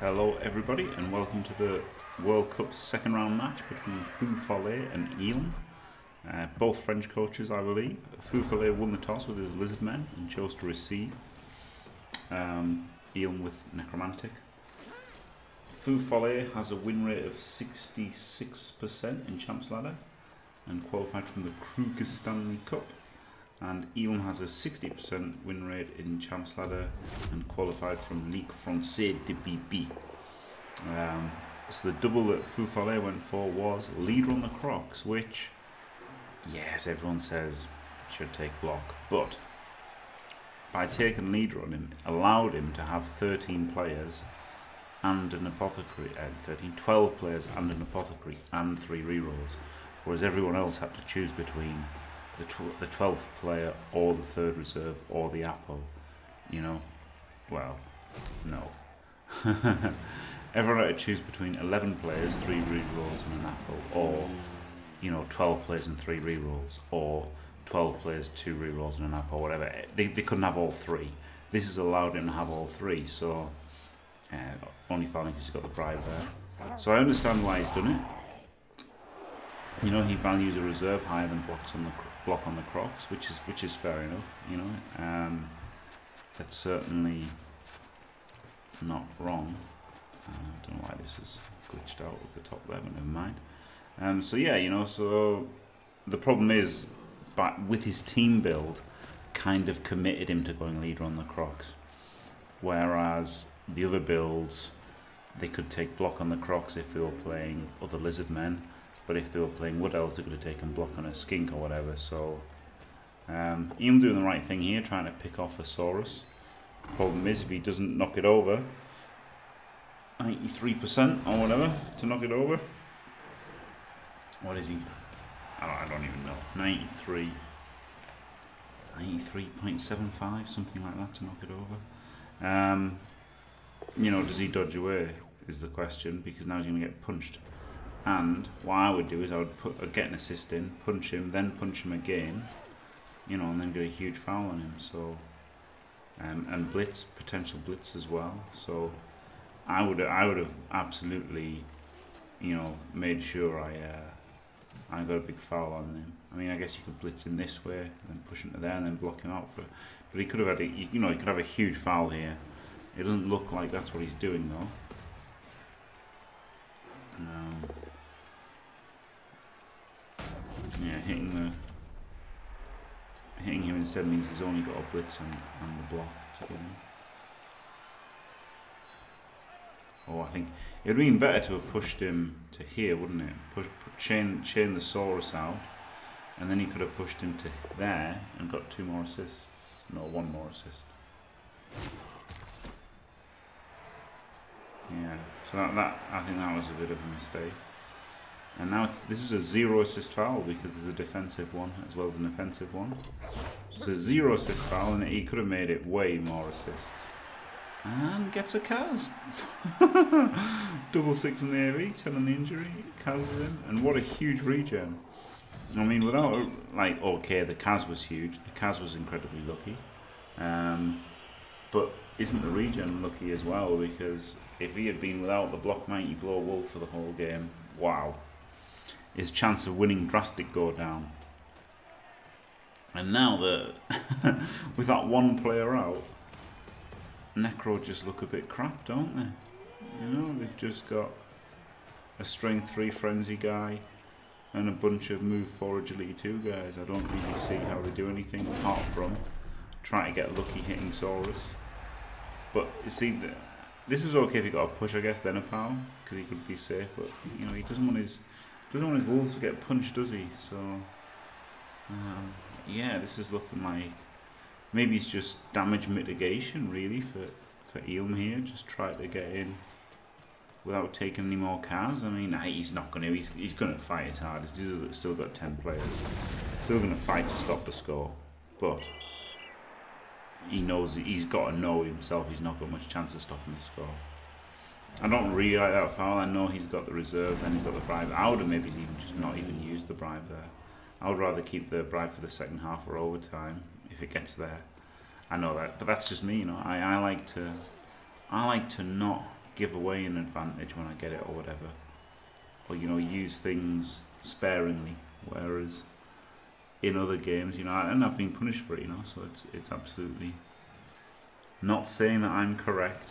Hello everybody and welcome to the World Cup second round match between Fuefollet and Eelm. Uh, both French coaches I believe. Fuefollet won the toss with his lizard men and chose to receive. Um, with Necromantic. Fuefollet has a win rate of 66% in Champs Ladder and qualified from the Krooguistanley Cup and Eelm has a 60% win rate in Champs Ladder and qualified from Ligue Française de BB. Um, so the double that Fuefollet went for was leader on the Crocs, which, yes, everyone says should take block, but by taking leader on him, allowed him to have 13 players and an apothecary, uh, 13, 12 players and an apothecary and three rerolls, whereas everyone else had to choose between the, tw the 12th player or the third reserve or the apo, you know? Well, no. Everyone had to choose between 11 players, 3 rerolls and an apo, or, you know, 12 players and 3 rerolls, or 12 players, 2 rerolls and an apo, or whatever. They, they couldn't have all three. This has allowed him to have all three, so uh, only he's got the bribe there. So I understand why he's done it. You know, he values a reserve higher than blocks on the block on the Crocs, which is which is fair enough. You know, um, that's certainly not wrong. I uh, don't know why this is glitched out at the top there, but never mind. Um, so yeah, you know, so the problem is, but with his team build, kind of committed him to going leader on the Crocs, whereas the other builds, they could take block on the Crocs if they were playing other Lizard Men but if they were playing Wood Elves, they could have taken block on a Skink or whatever. So, um, Ian doing the right thing here, trying to pick off a Saurus. Problem is, if he doesn't knock it over, 93% or whatever to knock it over. What is he? I don't, I don't even know. 93. 93.75, something like that to knock it over. Um, you know, does he dodge away? Is the question because now he's going to get punched. And what I would do is I would put get an assist in, punch him, then punch him again, you know, and then get a huge foul on him. So, um, and blitz potential blitz as well. So, I would I would have absolutely, you know, made sure I uh, I got a big foul on him. I mean, I guess you could blitz in this way, and push him to there, and then block him out for. But he could have had a, you know, he could have a huge foul here. It doesn't look like that's what he's doing though. Um, yeah, hitting the hitting him instead means he's only got a blitz and, and the block to get him. Oh, I think it would have been better to have pushed him to here, wouldn't it? Push, chain, chain the Saurus out, and then he could have pushed him to there and got two more assists. No, one more assist. Yeah, so that, that I think that was a bit of a mistake. And now this is a zero assist foul because there's a defensive one as well as an offensive one. So it's a zero assist foul and he could have made it way more assists. And gets a cas. Double six in the AV, 10 on the injury. Cas is in. And what a huge regen. I mean, without, like, okay, the cas was huge. The Cas was incredibly lucky. Um, but isn't the regen lucky as well? Because if he had been without the block mighty blow wolf for the whole game, wow his chance of winning drastic go down. And now that with that one player out, Necro just look a bit crap, don't they? You know, they've just got a strength three frenzy guy and a bunch of move four agility two guys. I don't really see how they do anything apart from try to get lucky hitting Saurus. But you see, this is okay if he got a push, I guess, then a power because he could be safe. But you know, he doesn't want his doesn't want his wolves to get punched, does he? So, um, yeah, this is looking like maybe it's just damage mitigation, really, for, for Eelm here. Just try to get in without taking any more cas. I mean, he's not going to. He's, he's going to fight as hard. As he's still got 10 players. Still going to fight to stop the score. But he knows he's got to know himself he's not got much chance of stopping the score. I don't really like that foul. I know he's got the reserves and he's got the bribe. I would have maybe even just not even used the bribe there. I would rather keep the bribe for the second half or overtime if it gets there. I know that, but that's just me. You know, I, I like to, I like to not give away an advantage when I get it or whatever, or you know use things sparingly. Whereas in other games, you know, and I've been punished for it, you know, so it's it's absolutely not saying that I'm correct,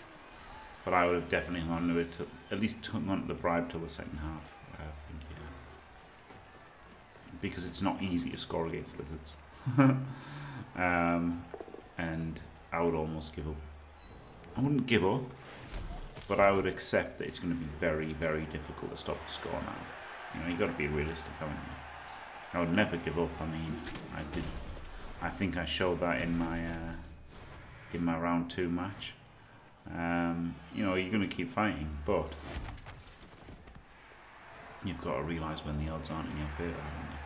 but I would have definitely gone to it to, at least hung on to the bribe till the second half. I think, yeah, because it's not easy to score against lizards, um, and I would almost give up. I wouldn't give up, but I would accept that it's going to be very, very difficult to stop the score now. You know, you got to be realistic, haven't you? I would never give up. I mean, I did. I think I showed that in my uh, in my round two match. Um, you know, you're going to keep fighting, but you've got to realise when the odds aren't in your favour, haven't you?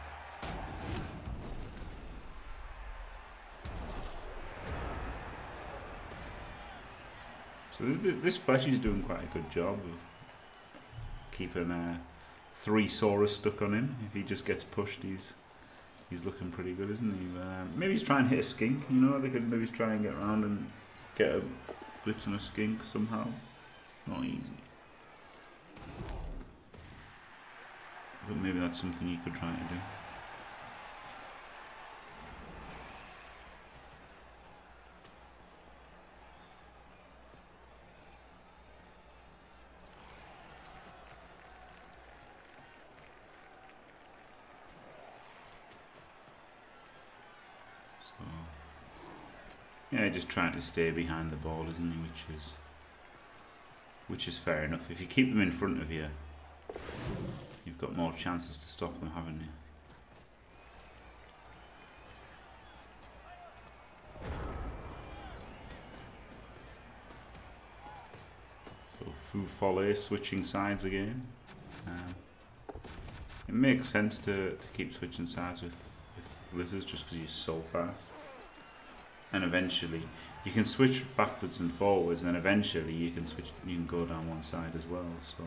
So th this flesh is doing quite a good job of keeping uh, three Saurus stuck on him. If he just gets pushed, he's he's looking pretty good, isn't he? Uh, maybe he's trying to hit a skink. You know, they could maybe try and get around and get a blitz on a skink somehow. Not easy. But maybe that's something you could try to do. Yeah, just trying to stay behind the ball, isn't he? Which is, which is fair enough. If you keep them in front of you, you've got more chances to stop them, haven't you? So Fuefollet switching sides again. Um, it makes sense to, to keep switching sides with, with Lizards just because he's so fast and eventually you can switch backwards and forwards and eventually you can switch you can go down one side as well so.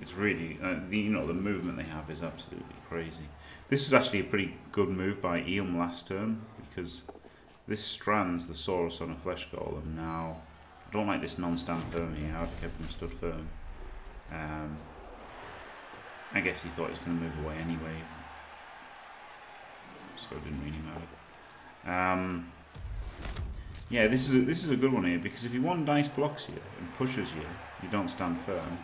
It's really uh, you know the movement they have is absolutely crazy. This was actually a pretty good move by Eelm last turn because this strands the Saurus on a flesh golem now. I don't like this non-stand firm here I've kept him stood firm. Um, I guess he thought he was going to move away anyway so it didn't really matter. Um, yeah, this is a, this is a good one here because if he one dice blocks you and pushes you, you don't stand firm,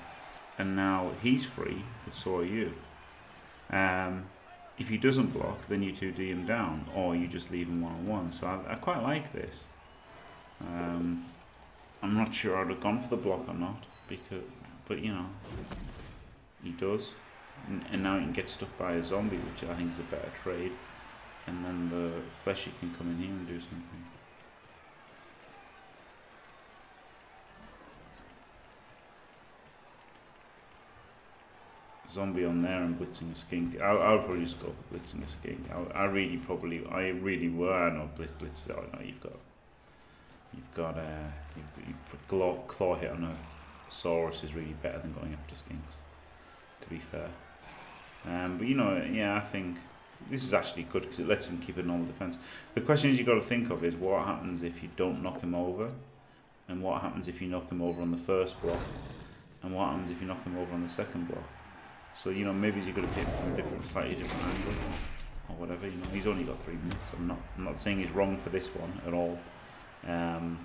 and now he's free, but so are you. Um, if he doesn't block, then you 2D him down, or you just leave him one on one. So I, I quite like this. Um, I'm not sure I'd have gone for the block or not, because, but you know, he does, and, and now he can get stuck by a zombie, which I think is a better trade and then the fleshy can come in here and do something. Zombie on there and blitzing a skink. I, I would probably just go for blitzing a skink. I, really probably, I really were. Know blitz, blitz. Oh no, you've got, you've got a, uh, you've, you've claw, claw hit on a Saurus is really better than going after skinks. To be fair, um, but you know, yeah, I think this is actually good because it lets him keep a normal defense. The questions you've got to think of is what happens if you don't knock him over, and what happens if you knock him over on the first block, and what happens if you knock him over on the second block. So you know maybe you've got to him from a different, slightly different angle, or whatever. You know he's only got three minutes. I'm not, I'm not saying he's wrong for this one at all. Um,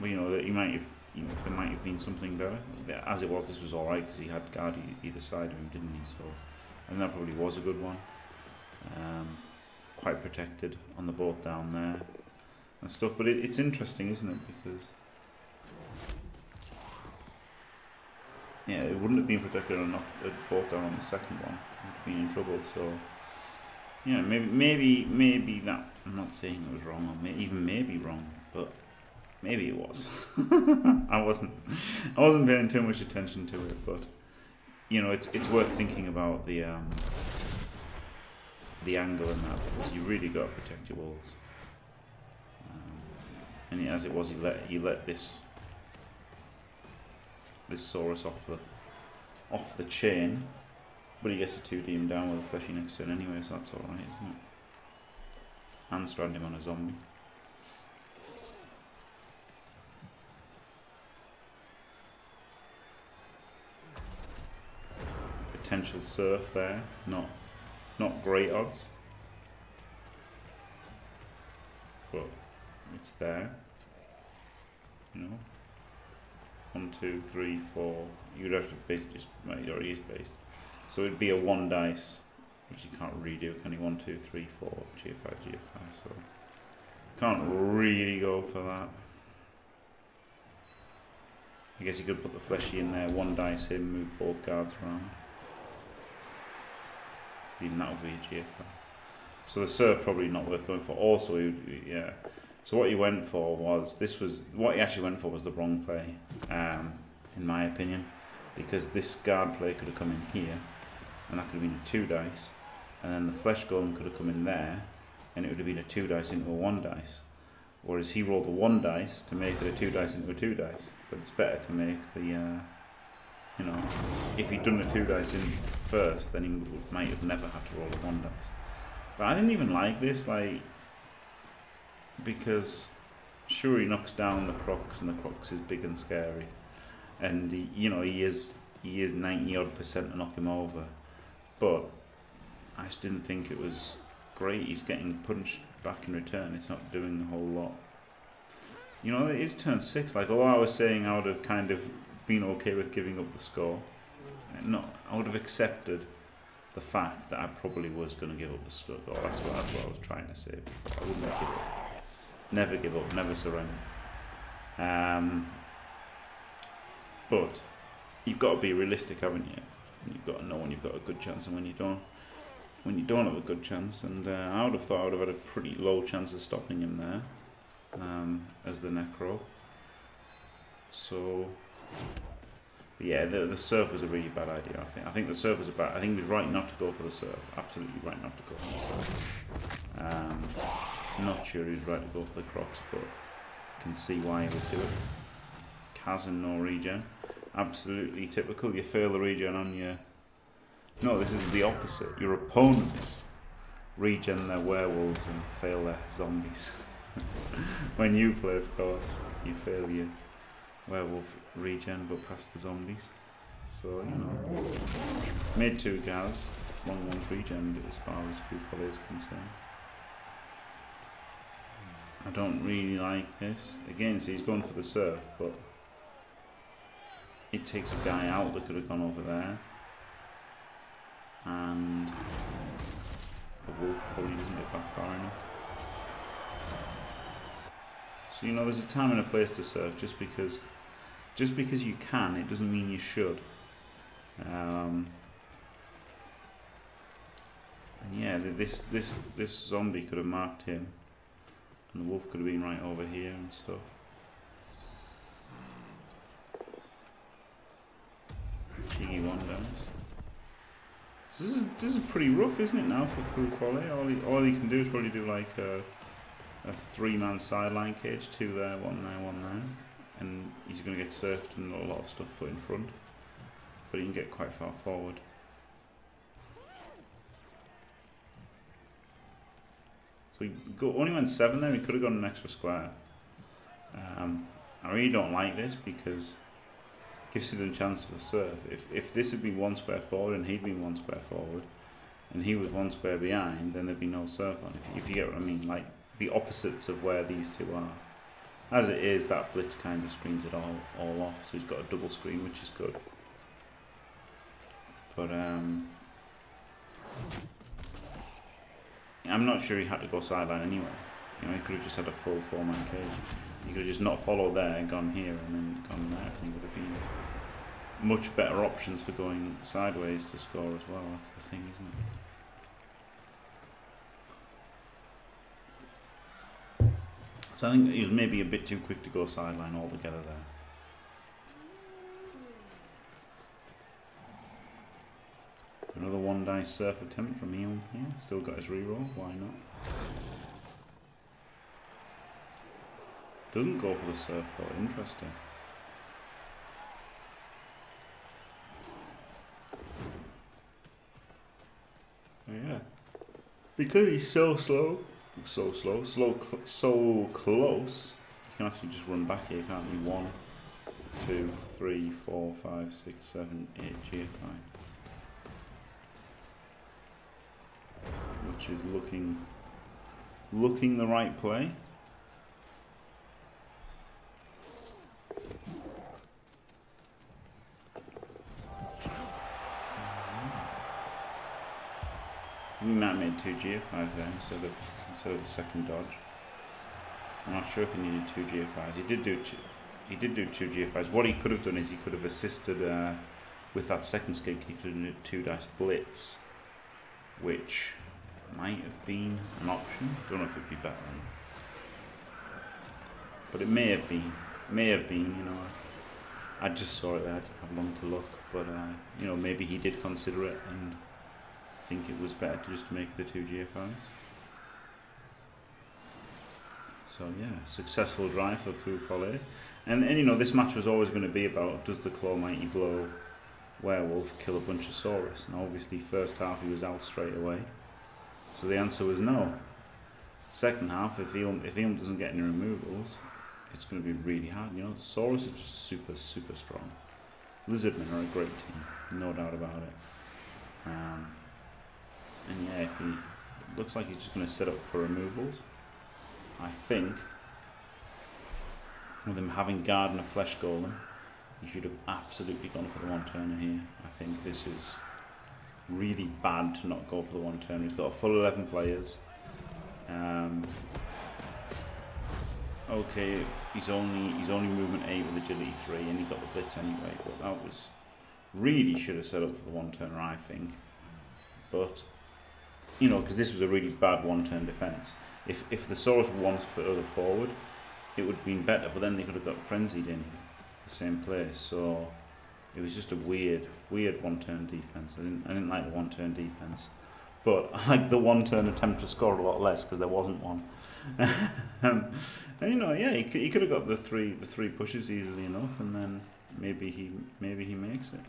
but you know that he might have, you know, there might have been something better. As it was, this was all right because he had guard either side of him, didn't he? So. And that probably was a good one. Um, quite protected on the boat down there and stuff. But it, it's interesting, isn't it? Because yeah, it wouldn't have been protected on the boat down on the second one. Would have been in trouble. So yeah, maybe maybe maybe that. I'm not saying it was wrong, or may, even maybe wrong, but maybe it was. I wasn't. I wasn't paying too much attention to it, but you know, it's it's worth thinking about the um, the angle in that because you really got to protect your walls. Um, and as it was, he let he let this this Saurus off the off the chain, but he gets to two D him down with a fleshy next it anyway, so that's all right, isn't it? And strand him on a zombie. Potential surf there. Not not great odds. But it's there. You know. One, two, three, four. You'd have to basically just well, it already is based. So it'd be a one dice, which you can't redo, can you? One, two, three, four, GFI, GFI, so can't really go for that. I guess you could put the fleshy in there, one dice in, move both guards around. Even that would be a GFI. So the surf probably not worth going for. Also, yeah. So what he went for was this was what he actually went for was the wrong play, um, in my opinion, because this guard play could have come in here, and that could have been a two dice, and then the flesh golem could have come in there, and it would have been a two dice into a one dice. Whereas he rolled a one dice to make it a two dice into a two dice, but it's better to make the, uh, you know, if he'd done the two dice in first, then he might have never had to roll a one dice. But I didn't even like this, like, because sure he knocks down the Crocs and the Crocs is big and scary, and he, you know he is he is ninety odd percent to knock him over, but I just didn't think it was great. He's getting punched back in return. It's not doing a whole lot. You know, it is turn six. Like, although I was saying I would have kind of been okay with giving up the score, no, I would have accepted the fact that I probably was going to give up the score. That's what, that's what I was trying to say. I wouldn't give up. Never give up, never surrender. Um, but you've got to be realistic, haven't you? You've got to know when you've got a good chance and when you don't. When you don't have a good chance, and uh, I would have thought I would have had a pretty low chance of stopping him there um, as the Necro. So, yeah, the the surf was a really bad idea. I think. I think the surf was a bad. I think he was right not to go for the surf. Absolutely right not to go for the surf. Um, not sure he's right to go for the Crocs, but can see why he would do it. Cas and no regen. Absolutely typical. You fail the regen on your... No, this is the opposite. Your opponents regen their werewolves and fail their zombies. when you play, of course, you fail your werewolf regen but pass the zombies. So, you know, made two guys, one one's regen as far as Fuefollet is concerned. I don't really like this. Again, so he's going for the surf, but it takes a guy out that could have gone over there. And the wolf probably doesn't get back far enough. So you know there's a time and a place to surf just because just because you can it doesn't mean you should. Um, and yeah, this this this zombie could have marked him. And the wolf could have been right over here and stuff. Cheeky one guys. this is this is pretty rough, isn't it now for Fuefollet? All he all he can do is probably do like a, a three man sideline cage, two there, one there, one there. And he's gonna get surfed and a lot of stuff put in front. But he can get quite far forward. So he go, only went seven there. He could have gone an extra square. Um, I really don't like this because it gives him a chance for a surf. If if this had been one square forward and he'd been one square forward, and he was one square behind, then there'd be no surf on. If, if you get what I mean, like the opposites of where these two are. As it is, that blitz kind of screens it all all off. So he's got a double screen, which is good. But um. I'm not sure he had to go sideline anyway. You know, he could have just had a full four-man cage. He could have just not followed there and gone here and then gone there, and he would have been much better options for going sideways to score as well. That's the thing, isn't it? So I think he was maybe a bit too quick to go sideline altogether there. Another one dice surf attempt from Eon here. Still got his reroll, why not? Doesn't go for the surf though, interesting. Oh, yeah. Because he's so slow, so slow, slow, cl so close. You can actually just run back here, can't you? One, two, three, four, five, six, seven, eight, GFI. Which is looking, looking the right play. We might have made two GFIs there instead of instead of the second dodge. I'm not sure if he needed two GFIs. He did do two, he did do two GFIs. What he could have done is he could have assisted uh, with that second skate. He could have done two dice blitz, which might have been an option. Don't know if it'd be better, but it may have been. May have been. You know, I just saw it there. I didn't have long to look, but uh, you know, maybe he did consider it and think it was better to just make the two GFIs. So yeah, successful drive for Fuefollet. And, and you know, this match was always going to be about does the Claw Mighty Blow werewolf kill a bunch of Saurus? And obviously first half he was out straight away. So the answer was no. Second half, if Eelm, if Eelm doesn't get any removals, it's going to be really hard. You know, Saurus are just super, super strong. Lizardmen are a great team, no doubt about it. Um, and yeah, if he looks like he's just going to set up for removals, I think with him having guard and a flesh golem, he should have absolutely gone for the one turner here. I think this is really bad to not go for the one turner. He's got a full 11 players. Um, okay, he's only he's only movement 8 with agility 3 and he got the blitz anyway, but that was really should have set up for the one turner, I think. But you know, because this was a really bad one-turn defense. If if the were one further forward, it would have been better. But then they could have got frenzied in the same place. So it was just a weird, weird one-turn defense. I didn't I didn't like the one-turn defense, but I liked the one-turn attempt to score a lot less because there wasn't one. um, and you know, yeah, he could, he could have got the three the three pushes easily enough, and then maybe he maybe he makes it.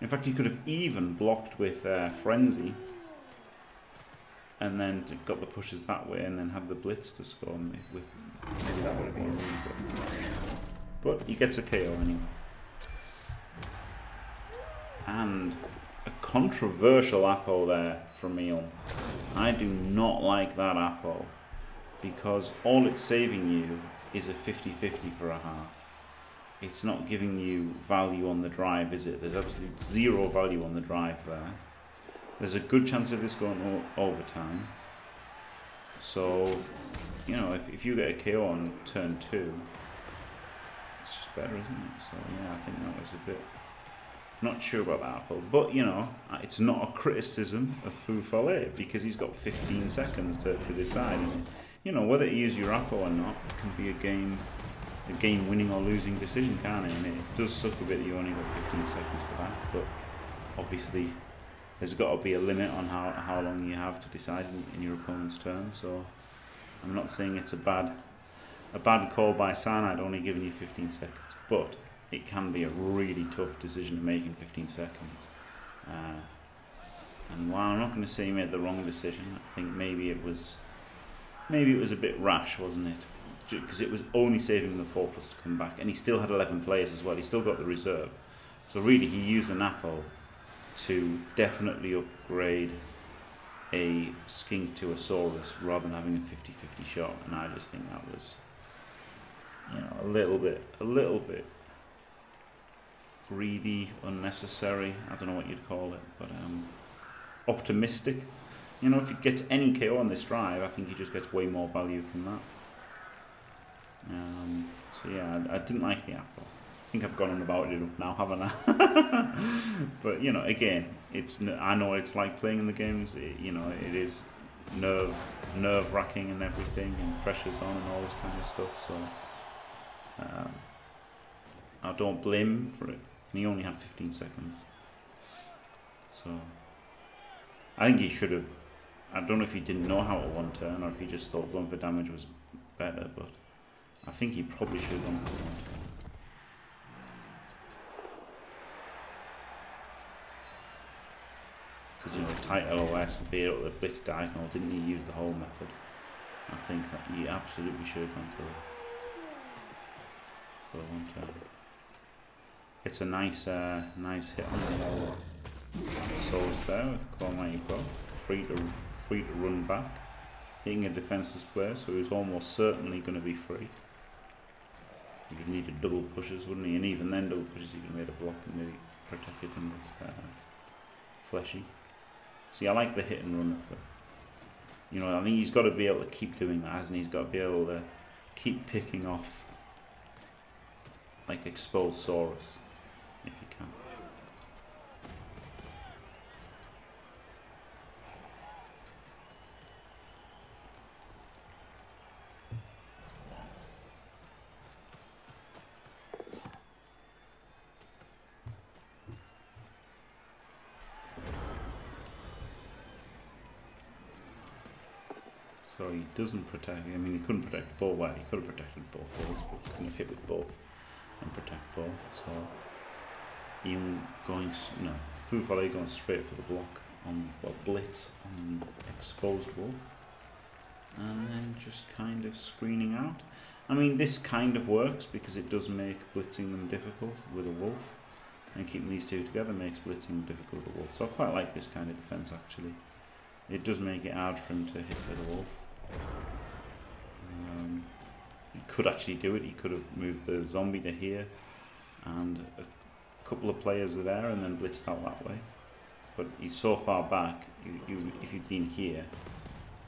In fact, he could have even blocked with uh, frenzy and then got the pushes that way and then have the blitz to score me with maybe that would have been really good. But he gets a KO anyway. And a controversial Apo there from Eel. I do not like that Apo because all it's saving you is a 50-50 for a half. It's not giving you value on the drive, is it? There's absolutely zero value on the drive there. There's a good chance of this going overtime. So, you know, if, if you get a KO on turn two, it's just better, isn't it? So, yeah, I think that was a bit... Not sure about that apo, but you know, uh, it's not a criticism of Fuefollet because he's got 15 seconds to, to decide. And, you know, whether he use your apo or not can be a game, a game winning or losing decision, can't it? And it does suck a bit that you only got 15 seconds for that, but obviously there's got to be a limit on how, how long you have to decide in, in your opponent's turn. So I'm not saying it's a bad a bad call by Cyanide only giving you 15 seconds, but it can be a really tough decision to make in 15 seconds. Uh, and while I'm not going to say he made the wrong decision, I think maybe it was maybe it was a bit rash, wasn't it? Because it was only saving the 4 plus to come back, and he still had 11 players as well. He still got the reserve. So really, he used an apo to definitely upgrade a skink to a saurus rather than having a 50-50 shot. And I just think that was you know a little bit a little bit greedy unnecessary. I don't know what you'd call it but um, optimistic. You know if he gets any KO on this drive I think he just gets way more value from that. Um, so yeah I, I didn't like the apo think I've gone on about it enough now, haven't I? but you know, again, it's I know it's like playing in the games. It, you know, it is nerve nerve wracking and everything, and pressures on and all this kind of stuff. So um, I don't blame him for it. And he only had 15 seconds, so I think he should have. I don't know if he didn't know how to one turn or if he just thought going for damage was better, but I think he probably should have gone for one turn. Because you know tight LOS and be able to blitz diagonal didn't he use the whole method I think that he absolutely should have gone for for the one turn it's a nice uh, nice hit on the souls there with Claw three to free to run back, hitting a defenseless player, so he's almost certainly going to be free. He would need a double pushes, wouldn't he? And even then, double pushes, he can make a block and maybe protected him with uh, fleshy. See, I like the hit and run of them. You know, I think he's got to be able to keep doing that, hasn't he? He's got to be able to keep picking off, like exposed Saurus, if he can. So he doesn't protect. I mean, he couldn't protect both. Well, he could have protected both those, but couldn't hit with both and protect both. So Ian going no Fuefollet going straight for the block on well, blitz on exposed wolf, and then just kind of screening out. I mean, this kind of works because it does make blitzing them difficult with a wolf, and keeping these two together makes blitzing difficult with a wolf. So I quite like this kind of defense actually. It does make it hard for him to hit with a wolf. Um, he could actually do it. He could have moved the zombie to here, and a couple of players are there, and then blitzed out that way. But he's so far back. You, you, if he'd been here,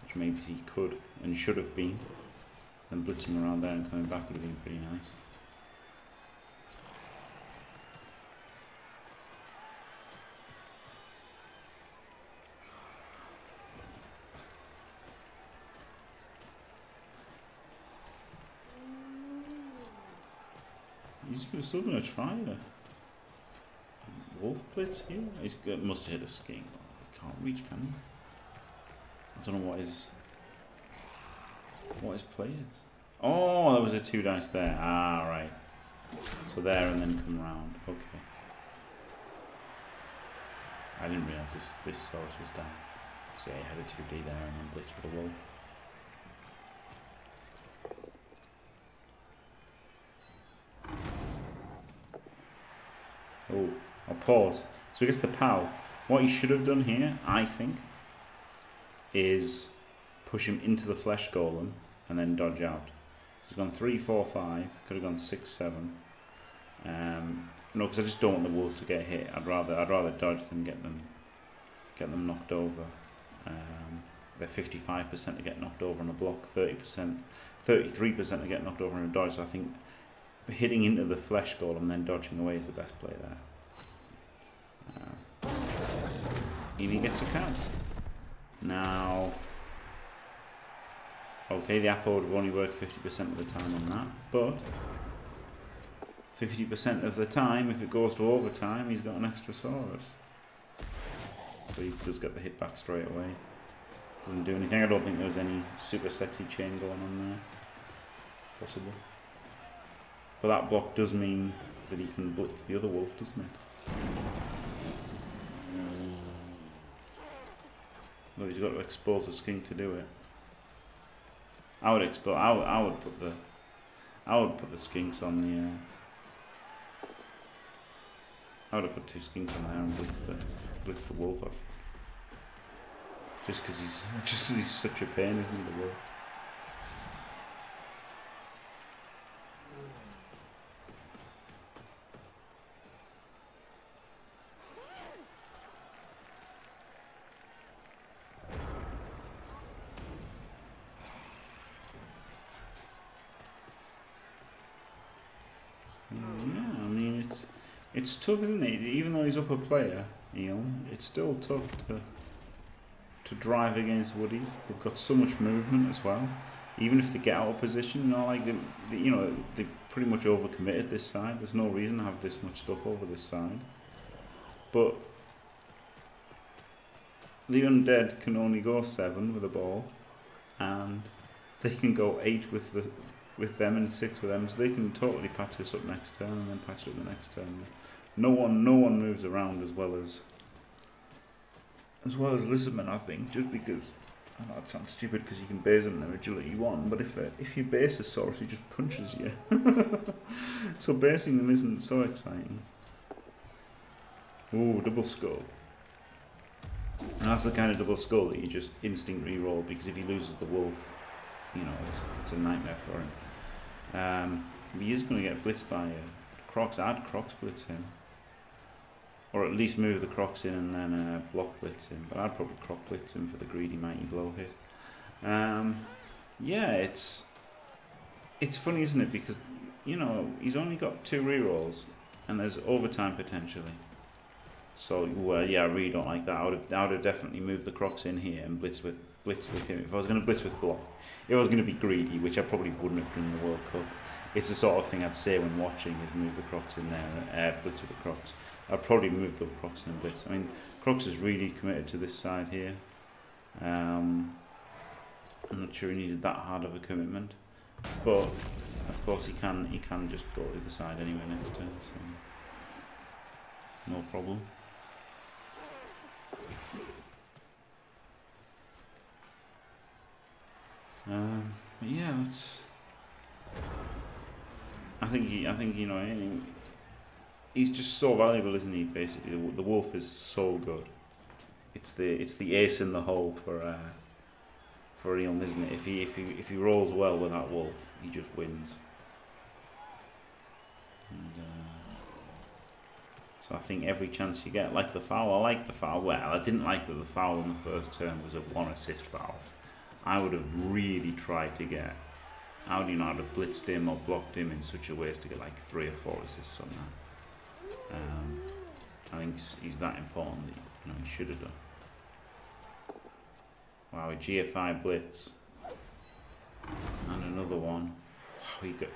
which maybe he could and should have been, then blitzing around there and coming back would have been pretty nice. He's still going to try a wolf blitz here. Got, must have hit a skink. He can't reach, can he? I don't know what his what his play is. Oh, there was a two dice there. Ah, right. So there and then come round. Okay. I didn't realise this this source was down. So yeah, he had a two D there and then blitz with a wolf. Oh, I'll pause. So he gets the POW. What he should have done here, I think, is push him into the flesh golem and then dodge out. He's gone three, four, five. Could have gone six, seven. Um, no, because I just don't want the wolves to get hit. I'd rather I'd rather dodge than get them get them knocked over. Um, they're fifty five percent to get knocked over on a block, thirty percent, thirty three percent to get knocked over on a dodge. So I think hitting into the flesh golem and then dodging away is the best play there. Uh, and gets a cast. Now, okay, the apo would have only worked 50% of the time on that, but 50% of the time, if it goes to overtime, he's got an extra Saurus. So he does get the hit back straight away. Doesn't do anything. I don't think there was any super sexy chain going on there. Possible. But that block does mean that he can blitz the other wolf, doesn't it? But he's got to expose the skink to do it. I would expose. I would, I would put the. I would put the skinks on the. Uh, I would have put two skinks on there and blitz the blitz the wolf off. Just because he's just because he's such a pain, isn't he? The wolf. Yeah, I mean it's it's tough, isn't it? Even though he's up a player, Eon, it's still tough to to drive against Woodies. They've got so much movement as well. Even if they get out of position, you know, like they, they, you know, they've pretty much overcommitted this side. There's no reason to have this much stuff over this side. But the undead can only go seven with a ball, and they can go eight with the with them and six with them, so they can totally patch this up next turn and then patch it up the next turn. No one, no one moves around as well as as well as Lizardmen, I think, just because. I know it sounds stupid because you can base them in their agility one, but if if you base a Saurus, he just punches you. so basing them isn't so exciting. Ooh, double skull. And that's the kind of double skull that you just instinct re-roll because if he loses the wolf, you know, it's, it's a nightmare for him. Um, he is going to get blitzed by uh, Crocs. I'd Crocs blitz him. Or at least move the Crocs in and then uh, block blitz him. But I'd probably Croc blitz him for the greedy mighty blow hit. Um, yeah, it's it's funny, isn't it? Because you know he's only got two rerolls, and there's overtime potentially. So well, yeah, I really don't like that. I would have, I would have definitely moved the Crocs in here and blitz with blitz with him. If I was going to blitz with block, if I was going to be greedy, which I probably wouldn't have done in the World Cup. It's the sort of thing I'd say when watching is move the Crocs in there, uh, blitz with the Crocs. I'd probably move the Crocs in and blitz. I mean, Crocs is really committed to this side here. Um, I'm not sure he needed that hard of a commitment, but of course he can he can just go to the side anyway next turn, so no problem. Um, yeah, that's. I think he. I think you know. He's just so valuable, isn't he? Basically, the, the wolf is so good. It's the it's the ace in the hole for uh, for Eon, isn't it? If he if he if he rolls well with that wolf, he just wins. And, uh, so I think every chance you get, like the foul, I like the foul. Well, I didn't like that the foul in the first turn was a one assist foul. I would have really tried to get I would you know how to blitzed him or blocked him in such a way as to get like three or four assists on that. Um, I think he's that important that you know he should have done. Wow, a GFI blitz and another one. Wow, he got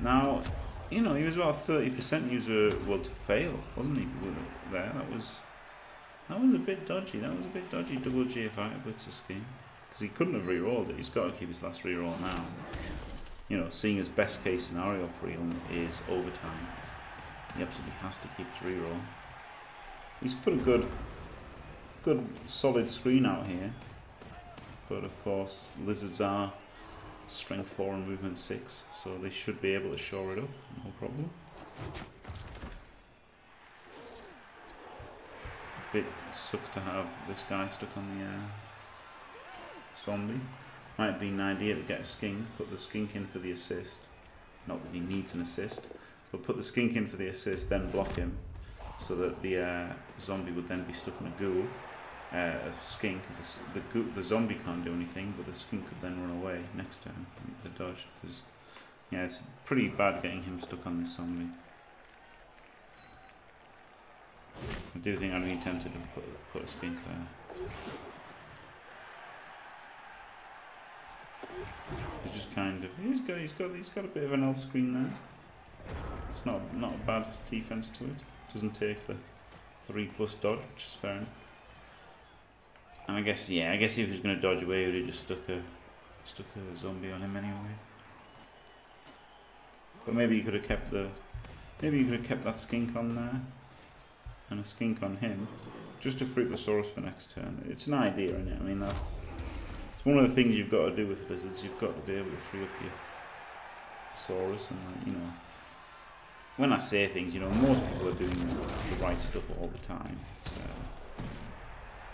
now. You know, he was about thirty percent user well to fail, wasn't he? There, that was that was a bit dodgy. That was a bit dodgy. Double GFI blitz scheme because he couldn't have re-rolled it. He's got to keep his last re-roll now. You know, seeing his best case scenario for him is overtime. He absolutely has to keep his re-roll. He's put a good, good solid screen out here. But of course, lizards are strength 4 and movement 6, so they should be able to shore it up, no problem. Bit suck to have this guy stuck on the uh, zombie. Might be an idea to get a skink, put the skink in for the assist. Not that he needs an assist, but put the skink in for the assist, then block him, so that the uh, zombie would then be stuck in a ghoul. Uh, a skink, the, the, the zombie can't do anything, but the skink could then run away next turn, the dodge. Because yeah, it's pretty bad getting him stuck on this zombie. I do think I'd be tempted to put, put a skink there. He's just kind of he's got he's got he's got a bit of an L screen there. It's not not a bad defense to it. Doesn't take the three plus dodge, which is fair enough. And I guess yeah, I guess if he was gonna dodge away, he would have just stuck a stuck a zombie on him anyway. But maybe you could have kept the maybe you could have kept that skink on there and a skink on him just to fruit the Saurus for next turn. It's an idea, isn't it? I mean that's it's one of the things you've got to do with lizards. You've got to be able to free up your Saurus and like, you know. When I say things, you know, most people are doing the right stuff all the time. Uh,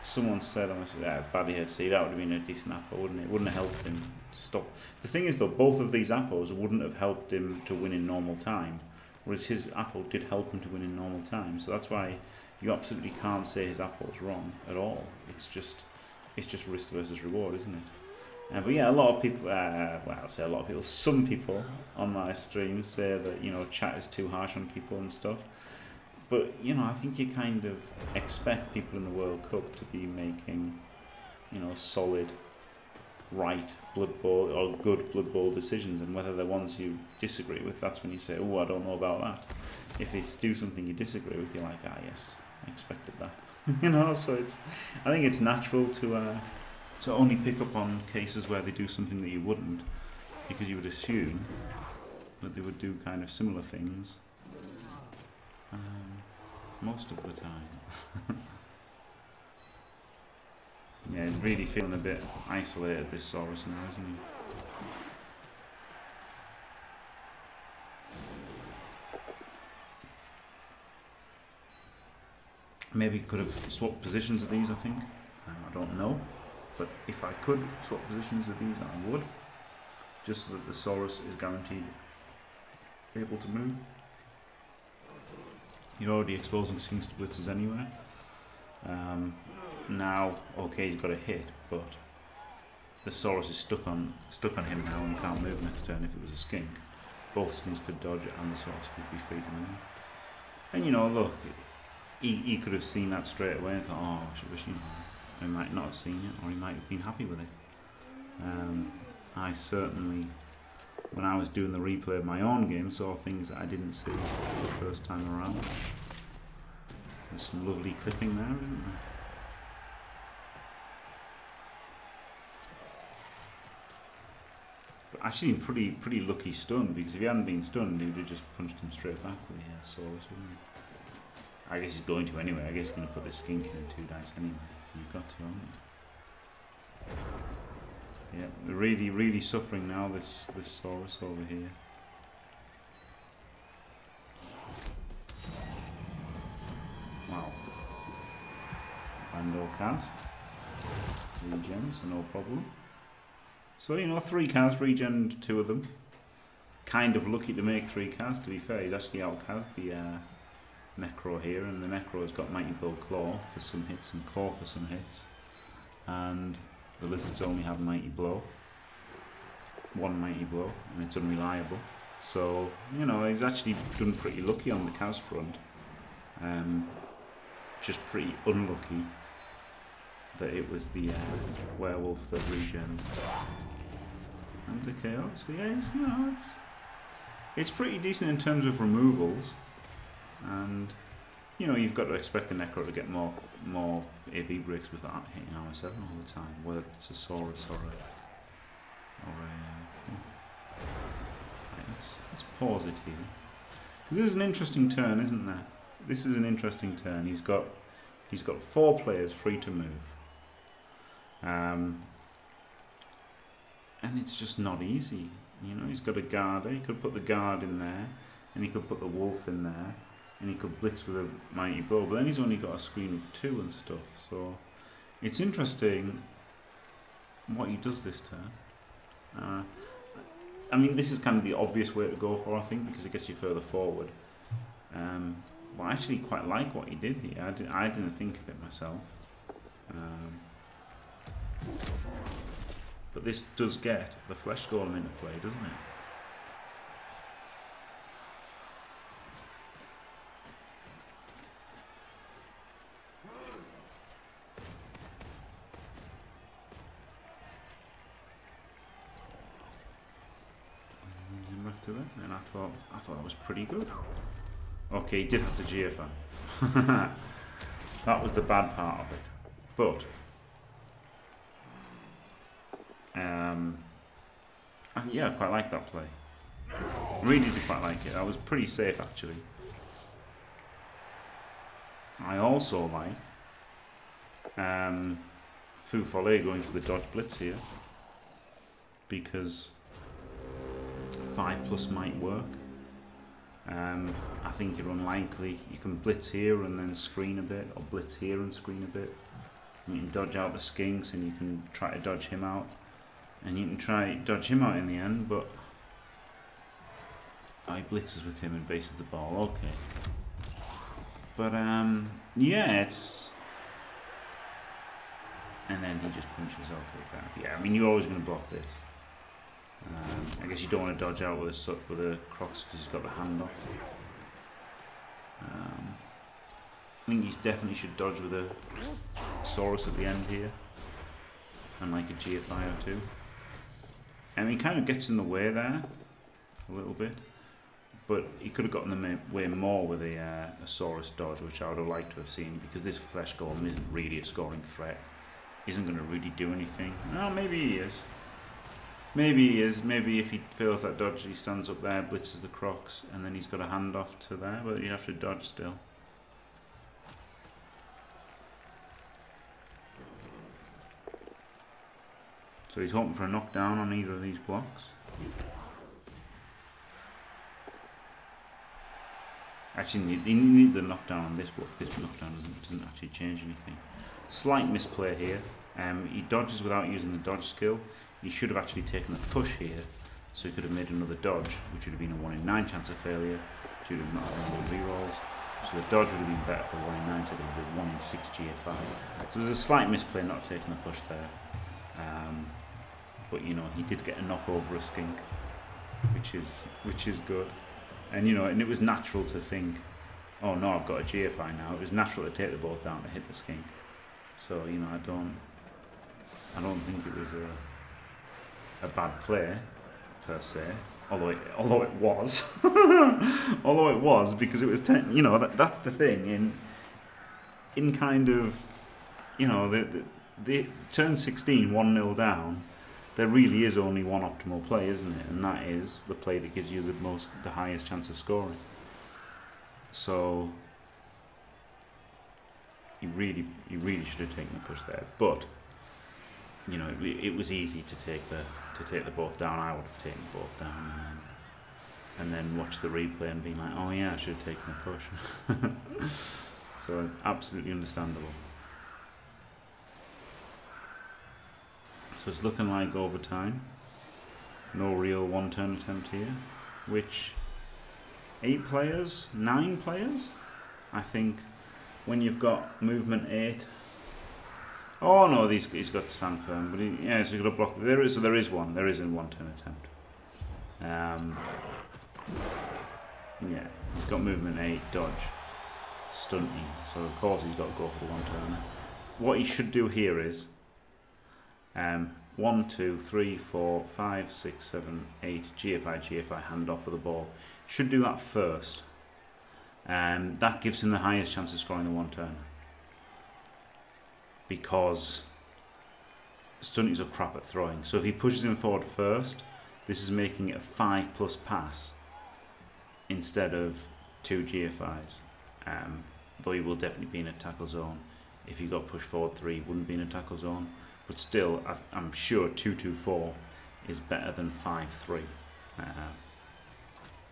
someone said, I said, yeah, badly heard see that would have been a decent apo, wouldn't it? Wouldn't have helped him stop. The thing is, though, both of these apos wouldn't have helped him to win in normal time, whereas his apo did help him to win in normal time. So that's why you absolutely can't say his apo is wrong at all. It's just it's just risk versus reward, isn't it? Uh, but yeah, a lot of people, uh, well, I'll say a lot of people, some people on my stream say that, you know, chat is too harsh on people and stuff. But, you know, I think you kind of expect people in the World Cup to be making, you know, solid, right Blood Bowl or good Blood Bowl decisions. And whether they're ones you disagree with, that's when you say, oh, I don't know about that. If they do something you disagree with, you're like, ah, yes, I expected that. you know, so it's I think it's natural to uh, to only pick up on cases where they do something that you wouldn't, because you would assume that they would do kind of similar things um, most of the time. yeah, he's really feeling a bit isolated, this Saurus now, isn't he? Maybe could have swapped positions of these, I think. Um, I don't know, but if I could swap positions with these, I would, just so that the Saurus is guaranteed able to move. You're already exposing Skinks to blitzes anyway. Um, now, okay, he's got a hit, but the Saurus is stuck on stuck on him now and can't move next turn. If it was a skink, both skinks could dodge it and the Saurus could be free to move. And you know, look, he, he could have seen that straight away and thought, oh, I should wish you know. He might not have seen it, or he might have been happy with it. Um, I certainly, when I was doing the replay of my own game, saw things that I didn't see the first time around. There's some lovely clipping there, isn't there? But actually, pretty pretty lucky stun because if he hadn't been stunned, he would have just punched him straight back with the uh, Saurus, wouldn't he? I guess he's going to anyway. I guess he's going to put the skink in two dice anyway. You've got to, you? Yeah, really, really suffering now. This this Saurus over here. Wow. And no cas. Regen, so no problem. So, you know, three cas, regen two of them. Kind of lucky to make three cas, to be fair. He's actually out cas the uh, Necro here, and the Necro has got Mighty Blow Claw for some hits and Claw for some hits. And the Lizards only have Mighty Blow. One Mighty Blow, and it's unreliable. So, you know, he's actually done pretty lucky on the cas front. Um, just pretty unlucky that it was the uh, werewolf that regen and the chaos. So yeah, it's, you know, it's it's pretty decent in terms of removals, and you know you've got to expect the Necro to get more more AV breaks with that hitting armor seven all the time, whether it's a Saurus or a or a. Right, let's let's pause it here. because This is an interesting turn, isn't there? This is an interesting turn. He's got he's got four players free to move. Um, and it's just not easy. You know, he's got a guard. He could put the guard in there, and he could put the wolf in there, and he could blitz with a mighty blow. But then he's only got a screen of two and stuff. So it's interesting what he does this turn. Uh, I mean, this is kind of the obvious way to go for, I think, because it gets you further forward. Um, well, I actually quite like what he did here. I, did, I didn't think of it myself. Um, but this does get the flesh golem into play, doesn't it? Thought I thought that was pretty good. Okay, he did have to GFI. that was the bad part of it. But um, yeah, I quite like that play. Really did quite like it. I was pretty safe actually. I also like um, Follet going for the dodge blitz here because 5 plus might work. Um, I think you're unlikely. You can blitz here and then screen a bit, or blitz here and screen a bit. You can dodge out the skinks and you can try to dodge him out and you can try dodge him out in the end, but I blitzes with him and bases the ball. Okay, but um, yeah, it's and then he just punches to the Yeah, I mean you're always going to block this. Um, I guess you don't want to dodge out with a with a Krox because he's got the hand off. Um, I think he definitely should dodge with a Saurus at the end here, and like a GFI or two. And he kind of gets in the way there a little bit. But he could have gotten in the way more with a, uh, a Saurus dodge, which I would have liked to have seen, because this Flesh Golem isn't really a scoring threat. Isn't going to really do anything. No, maybe he is. Maybe he is. Maybe if he fails that dodge, he stands up there, blitzes the Krox, and then he's got a handoff to there, but you have to dodge still. So he's hoping for a knockdown on either of these blocks. Actually, he need the knockdown on this block. This knockdown doesn't, doesn't actually change anything. Slight misplay here. Um, he dodges without using the dodge skill. He should have actually taken the push here, so he could have made another dodge, which would have been a 1 in 9 chance of failure, due to not had any rerolls. So the dodge would have been better for 1 in 9 so it would have been 1 in 6 GFI. So there's a slight misplay not taking the push there. Um, but you know, he did get a knock over a skink, which is which is good. And you know, and it was natural to think, oh no, I've got a GFI now. It was natural to take the ball down to hit the skink. So you know, I don't, I don't think it was a a bad play per se. Although it, although it was, although it was because it was ten. You know, that, that's the thing in in kind of, you know, the, the, the turn 16, 1 0 down there really is only one optimal play, isn't it? And that is the play that gives you the most, the highest chance of scoring. So you really, you really should have taken the push there. But you know, it, it was easy to take the to take the boat down. I would have taken the boat down and then, and then watch the replay and been like, oh yeah, I should have taken the push. so absolutely understandable. So it's looking like overtime. No real one turn attempt here. Which, eight players, nine players? I think when you've got movement eight. Oh no, he's, he's got to stand firm, but he, yeah, so he's got a block. There is, so there is one. There is a one turn attempt. Um, yeah, he's got movement eight, dodge, stunting. So of course he's got to go for the one turner. What he should do here is um, 1, 2, 3, 4, 5, 6, 7, 8, GFI, GFI, hand off for the ball. Should do that first. Um, that gives him the highest chance of scoring the one turn. Because Stunties are crap at throwing. So if he pushes him forward first, this is making it a 5 plus pass instead of two GFIs. Um, though he will definitely be in a tackle zone. If he got pushed forward 3, wouldn't be in a tackle zone. But still, I'm sure 2-2-4 is better than 5-3. Uh,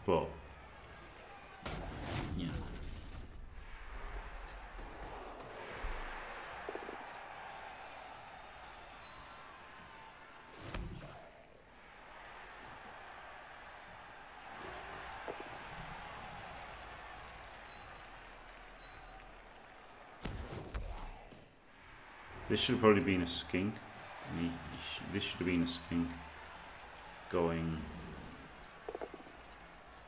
but, yeah. This should have probably been a skink. This should have been a skink going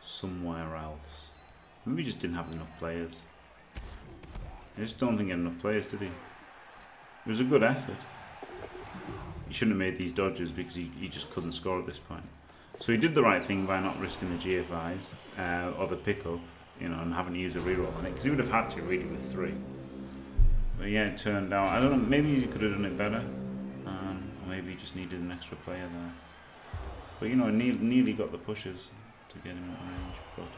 somewhere else. Maybe just didn't have enough players. I just don't think he had enough players, did he? It was a good effort. He shouldn't have made these dodges because he, he just couldn't score at this point. So he did the right thing by not risking the GFIs uh, or the pickup, you know, and having to use a reroll on it because he would have had to really with three. But yeah, it turned out. I don't know. Maybe he could have done it better, um, or maybe he just needed an extra player there. But you know, ne nearly got the pushes to get him at range. But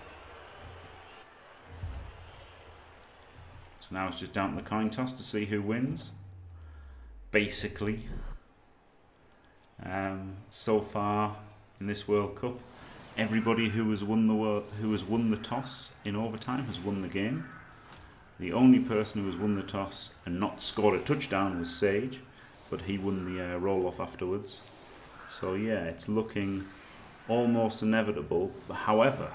so now it's just down to the coin toss to see who wins. Basically, um, so far in this World Cup, everybody who has won the who has won the toss in overtime has won the game. The only person who has won the toss and not scored a touchdown was Sage, but he won the uh, roll off afterwards. So yeah, it's looking almost inevitable. However,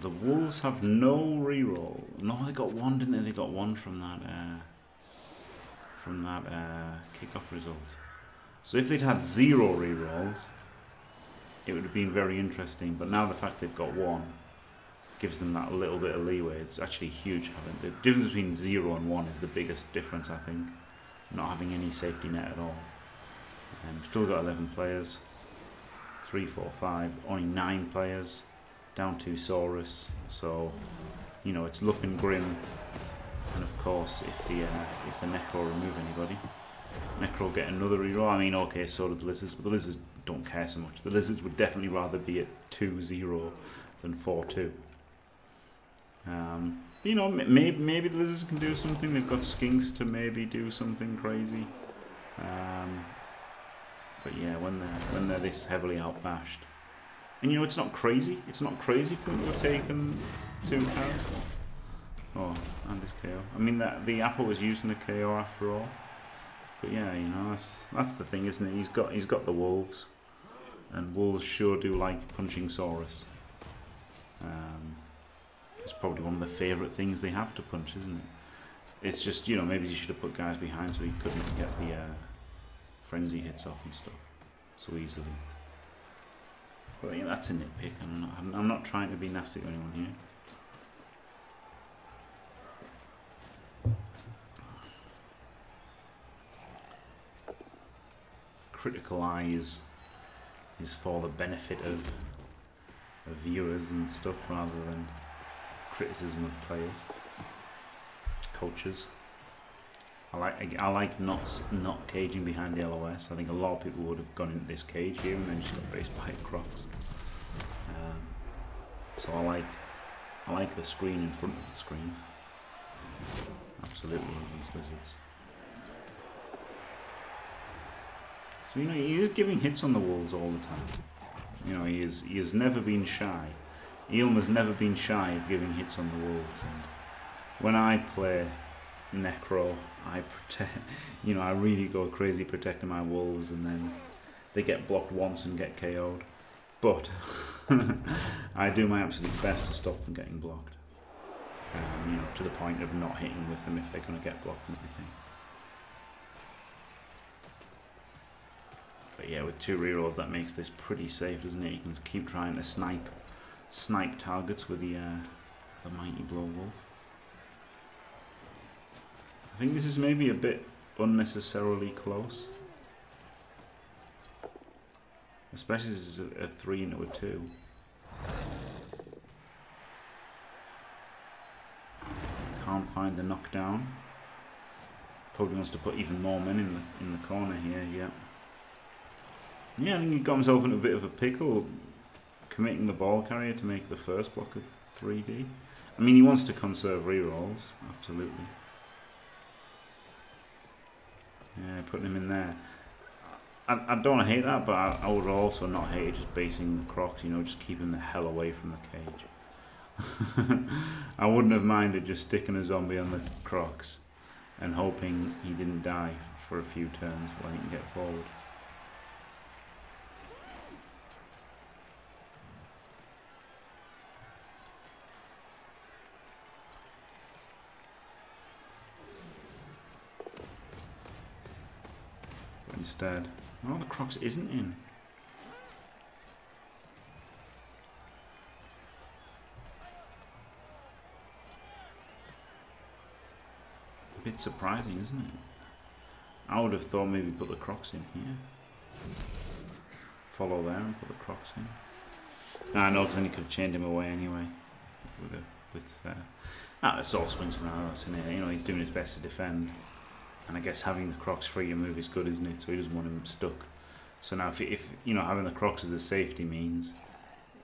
the Wolves have no reroll. No, they got one, didn't they? They got one from that uh, from that uh, kickoff result. So if they'd had zero rerolls, it would have been very interesting. But now the fact they've got one gives them that little bit of leeway. It's actually huge having the difference between zero and one is the biggest difference I think. Not having any safety net at all. And still got 11 players. Three, four, five. Only nine players. Down to Saurus. So, you know, it's looking grim. And of course, if the uh, if the Necro remove anybody, Necro get another reroll. I mean, okay, so do the Lizards, but the Lizards don't care so much. The Lizards would definitely rather be at 2-0 than 4-2. Um, you know, maybe maybe the lizards can do something. They've got skinks to maybe do something crazy. Um, but yeah, when they're when they're this heavily outbashed, and you know, it's not crazy. It's not crazy for them to have taken two cows. Oh, and his KO. I mean, that the apo was using the KO after all. But yeah, you know, that's that's the thing, isn't it? He's got he's got the wolves, and wolves sure do like punching Saurus. Um, it's probably one of the favourite things they have to punch, isn't it? It's just you know maybe he should have put guys behind so he couldn't get the uh, frenzy hits off and stuff so easily. But yeah, that's a nitpick. I'm not, I'm not trying to be nasty to anyone here. critical eyes is for the benefit of, of viewers and stuff rather than criticism of players, coaches. I like I like not not caging behind the LOS. I think a lot of people would have gone into this cage here and then just got based by Krox. Um, so I like I like the screen in front of the screen. Absolutely against lizards. So you know he is giving hits on the walls all the time. You know he is he has never been shy. Eelm has never been shy of giving hits on the walls. And when I play Necro, I protect. You know I really go crazy protecting my wolves, and then they get blocked once and get KO'd. But I do my absolute best to stop them getting blocked. Um, you know, to the point of not hitting with them if they're going to get blocked and everything. But yeah, with two rerolls, that makes this pretty safe, doesn't it? You can keep trying to snipe, snipe targets with the uh, the mighty blow wolf. I think this is maybe a bit unnecessarily close, especially this is a, a three into a two. Can't find the knockdown. Probably wants to put even more men in the in the corner here. Yeah. Yeah, I think he got himself into a bit of a pickle committing the ball carrier to make the first block of 3D. I mean, he wants to conserve rerolls, absolutely. Yeah, putting him in there. I, I don't hate that, but I, I would also not hate just basing the Krox, you know, just keeping the hell away from the cage. I wouldn't have minded just sticking a zombie on the Krox and hoping he didn't die for a few turns while he can get forward. Instead. Oh, the Krox isn't in. A bit surprising, isn't it? I would have thought maybe put the Krox in here. Follow there and put the Krox in. I know, because then he could have chained him away anyway. With a blitz there. Ah, it's all swings and roundabouts in it. You know, he's doing his best to defend. And I guess having the Krox free to move is good, isn't it? So he doesn't want him stuck. So now, if, if you know having the Krox as a safety means,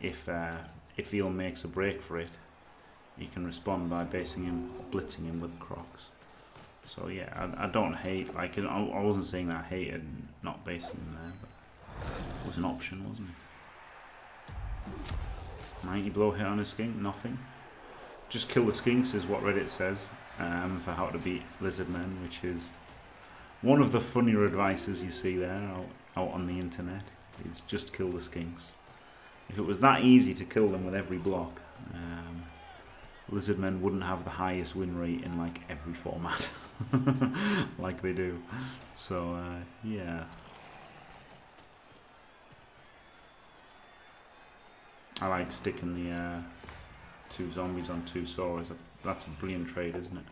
if uh, if Eel makes a break for it, he can respond by basing him, blitzing him with Krox. So yeah, I, I don't hate. Like I, I wasn't saying that I hated not basing him there, but it was an option, wasn't it? Mighty blow hit on a skink, nothing. Just kill the skinks is what Reddit says um, for how to beat lizard men, which is one of the funnier advices you see there out, out on the internet. Is just kill the skinks. If it was that easy to kill them with every block, um, lizard men wouldn't have the highest win rate in like every format, like they do. So uh, yeah. I like sticking the uh, two zombies on two Saurus. That's a brilliant trade, isn't it?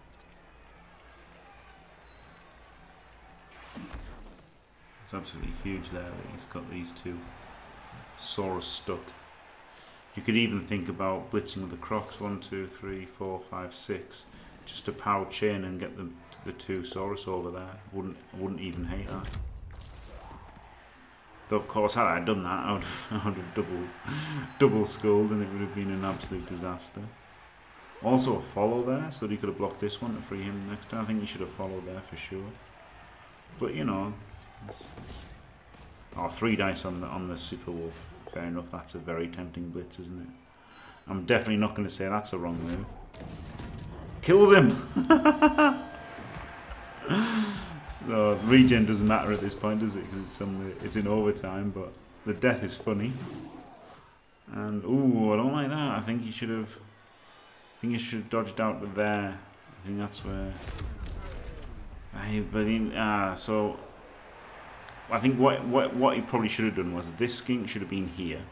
It's absolutely huge there that he's got these two Saurus stuck. You could even think about blitzing with the Krox, one, two, three, four, five, six, just to power chain and get the the two Saurus over there. Wouldn't wouldn't even hate that. Though of course had I done that I would have, I would have double double skulled and it would have been an absolute disaster. Also a follow there, so that he could have blocked this one to free him next time. I think he should have followed there for sure. But you know, it's, it's oh, three dice on the on the Super Wolf. Fair enough. That's a very tempting blitz, isn't it? I'm definitely not going to say that's a wrong move. Kills him! no, regen doesn't matter at this point, does it? Because it's, the, it's in overtime, but the death is funny. And, ooh, I don't like that. I think he should have... I think he should have dodged out to there. I think that's where... I, but in, ah, so... I think what, what, what he probably should have done was this skink should have been here.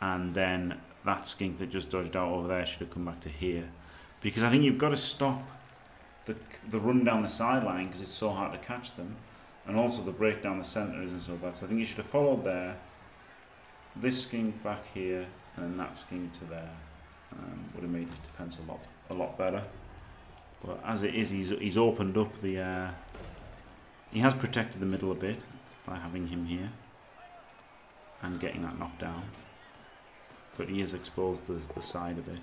And then that skink that just dodged out over there should have come back to here. Because I think you've got to stop the, the run down the sideline because it's so hard to catch them. And also the break down the centre isn't so bad. So I think you should have followed there. This skink back here and then that skink to there. Um, would have made his defence a lot a lot better. But as it is, he's, he's opened up the... Uh, he has protected the middle a bit by having him here. And getting that knocked down. But he has exposed the, the side a bit.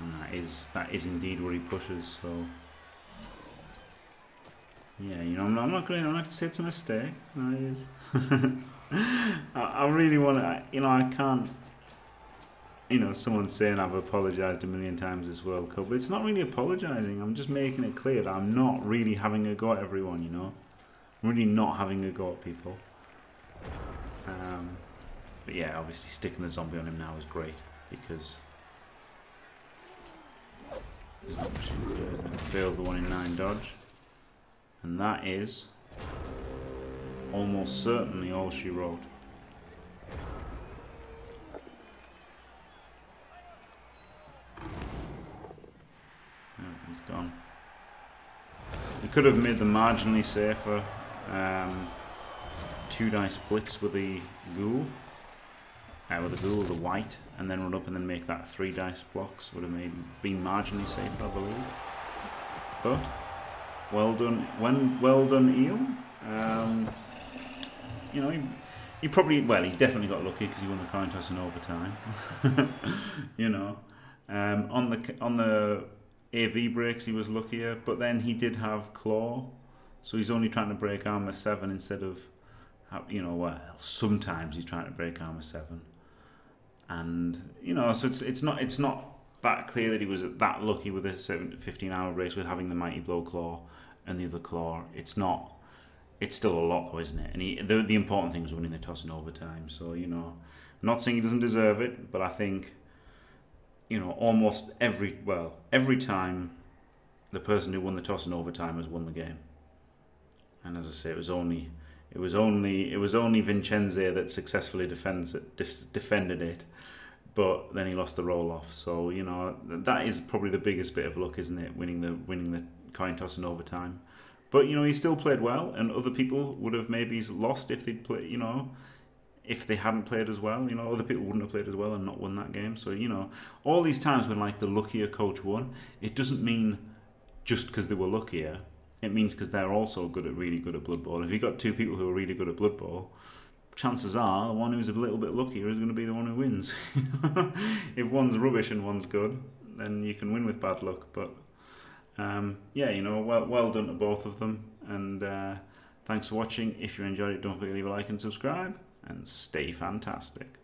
And that is that is indeed where he pushes. So yeah, you know, I'm, not going. I'm not to say it's a mistake. No, it is. I, I really want to. You know, I can't. You know, someone saying I've apologised a million times this World Cup. But it's not really apologising. I'm just making it clear that I'm not really having a go at everyone. You know, I'm really not having a go at people. Um, but yeah, obviously sticking the zombie on him now is great because fails the one in nine dodge. And that is almost certainly all she wrote. he's gone. He could have made them marginally safer. Um, two dice blitz with the ghoul. Uh, with the ghoul, the wight, and then run up and then make that three dice blocks would have made been marginally safer, I believe. But well done, when well done, Eel. Um, you know, he, he probably well, he definitely got lucky because he won the coin toss in overtime. you know, um, on the on the AV breaks he was luckier, but then he did have claw, so he's only trying to break armor seven instead of, you know, well, sometimes he's trying to break armor seven, and you know, so it's it's not it's not that clear that he was that lucky with a 15 hour race with having the mighty blow claw and the other claw. It's not. It's still a lot, though, isn't it? And he, the the important thing is winning the toss in overtime. So you know, not saying he doesn't deserve it, but I think, you know, almost every well every time, the person who won the toss in overtime has won the game. And as I say, it was only it was only it was only Vincenze that successfully defends it, defended it but then he lost the roll off. So you know that is probably the biggest bit of luck, isn't it? Winning the winning the coin toss in overtime. But you know he still played well, and other people would have maybe lost if they'd play. You know, if they hadn't played as well. You know, other people wouldn't have played as well and not won that game. So you know, all these times when like the luckier coach won, it doesn't mean just because they were luckier. It means because they're also good at really good at Blood Bowl. If you've got two people who are really good at Blood Bowl, chances are the one who's a little bit luckier is going to be the one who wins. if one's rubbish and one's good, then you can win with bad luck. But um, yeah, you know, well, well done to both of them. And uh, thanks for watching. If you enjoyed it, don't forget to leave a like and subscribe. And stay fantastic.